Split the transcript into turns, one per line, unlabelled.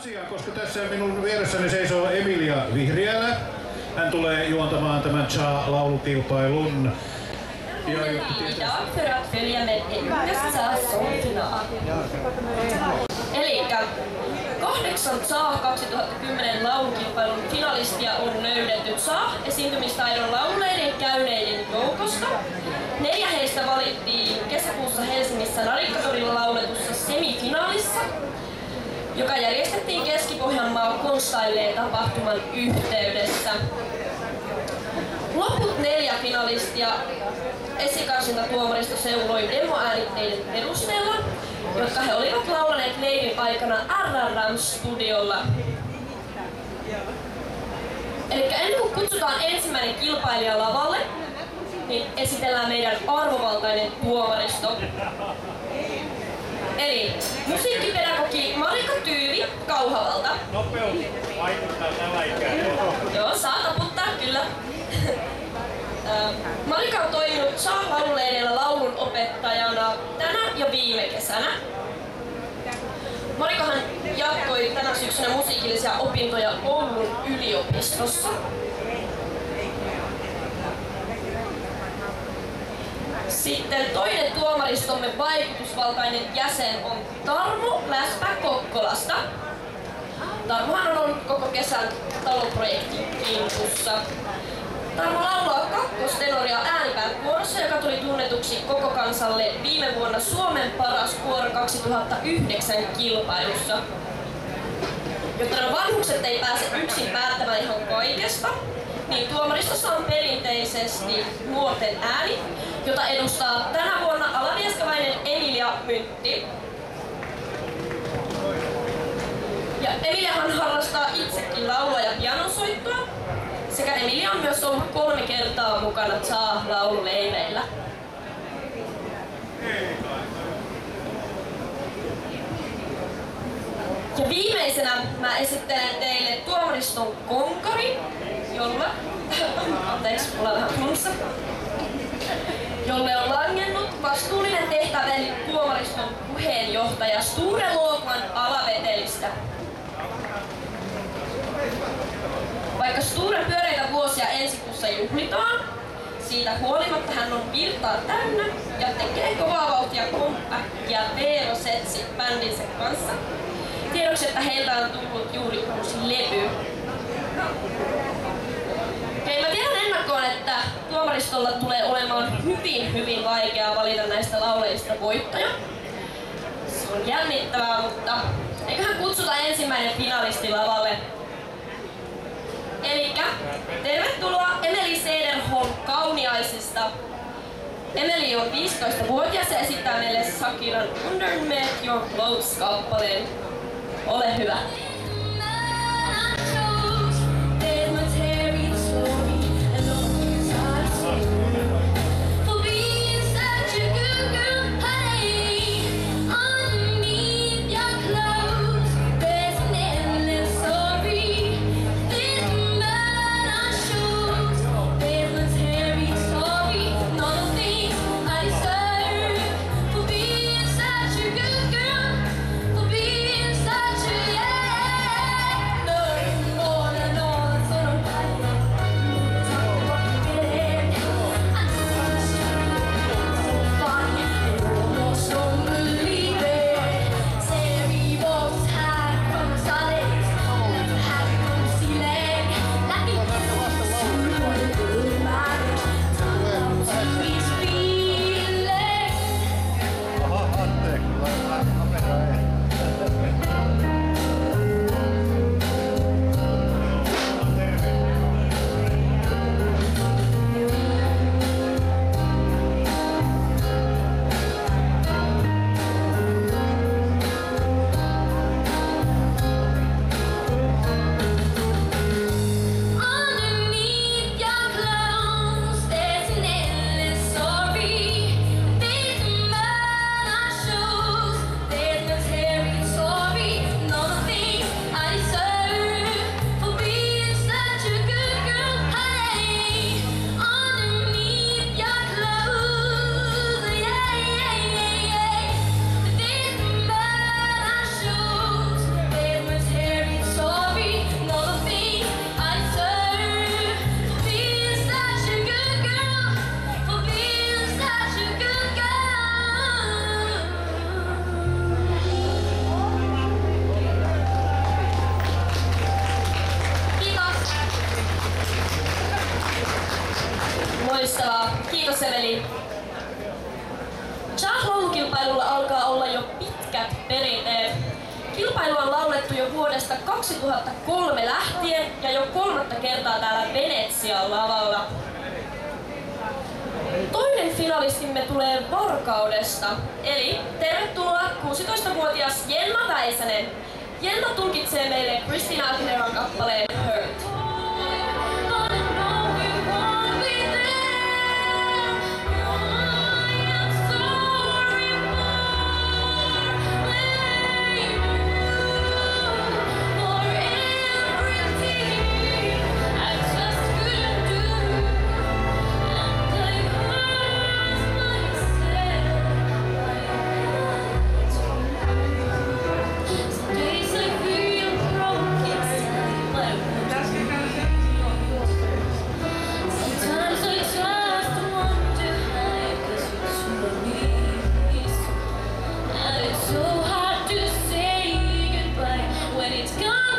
asiaan, koska tässä minun vieressäni seisoo Emilia Vihriälä. Hän tulee juontamaan tämän Cha-laulukilpailun.
Ja. Eli kahdeksan Saa 2010 laulukilpailun finalistia on löydetty Saa esiintymistaidon lauleiden käyneiden joukosta. Neljä heistä valittiin kesäkuussa Helsingissä Narikkatorilla lauletussa semifinaalissa, joka järjestettiin Keski-Pohjanmaa Konstailee tapahtuman yhteydessä. Loput neljä finalistia esikarsintatuomaristo seuloi demoäänitteiden perusteella, jotka he olivat laulaneet leirin aikana RRM-studiolla. Eli ennen kuin kutsutaan ensimmäinen kilpailija lavalle, niin esitellään meidän arvovaltainen tuomaristo. Eli musiikkipedagogi Marika Tyyvi Kauhavalta.
Nopeus vaikuttaa tällä ikää.
Joo, saa taputtaa kyllä. Marika on toiminut Saa-laululeireillä laulun opettajana tänä ja viime kesänä. Marikahan jatkoi tänä syksynä musiikillisia opintoja Oulun yliopistossa. Sitten toinen tuomaristomme vaikutusvaltainen jäsen on Tarmo Läspä Kokkolasta. Tarmohan on ollut koko kesän taloprojektin kimpussa. Tarmo laulaa kakkostenoria äänipään kuorossa, joka tuli tunnetuksi koko kansalle viime vuonna Suomen paras kuoro 2009 kilpailussa. Jotta vanhukset ei pääse yksin päättämään ihan kaikesta, niin tuomaristossa on perinteisesti nuorten ääni, jota edustaa tänä vuonna alavieskalainen Emilia Myntti. Ja Emiliahan harrastaa itsekin laulua ja pianonsoittoa, sekä Emilia on myös ollut kolme kertaa mukana saa laululeireillä. Ja viimeisenä mä esittelen teille tuomariston konkari, jolle, anteeksi, mulla on vähän flunssa, jolle on langennut vastuullinen tehtävä eli tuomariston puheenjohtaja Sture Lookman alavetelistä. Vaikka Sturen pyöreitä vuosia ensi kuussa juhlitaan, siitä huolimatta hän on virtaa täynnä ja tekee kovaa vauhtia kompäkkiä Veero Setsi bändinsä kanssa. Tiedoksi, että heiltä on tullut juuri uusi levy. Hei, mä tiedän ennakkoon, että tuomaristolla tulee olemaan hyvin, hyvin vaikeaa valita näistä lauleista voittaja. Se on jännittävää, mutta eiköhän kutsuta ensimmäinen finalisti lavalle. Elikkä tervetuloa Emeli Sederholm Kauniaisista. Emeli on 15-vuotias ja esittää meille Sakiran Underneath Your Clothes kappaleen. Ole hyvä. Jo vuodesta 2003 lähtien ja jo kolmatta kertaa täällä Venetsian lavalla. Toinen finalistimme tulee Varkaudesta, eli tervetuloa 16-vuotias Jenna Väisänen. Jenna tulkitsee meille Christina Aguileran kappaleen Her It's gone!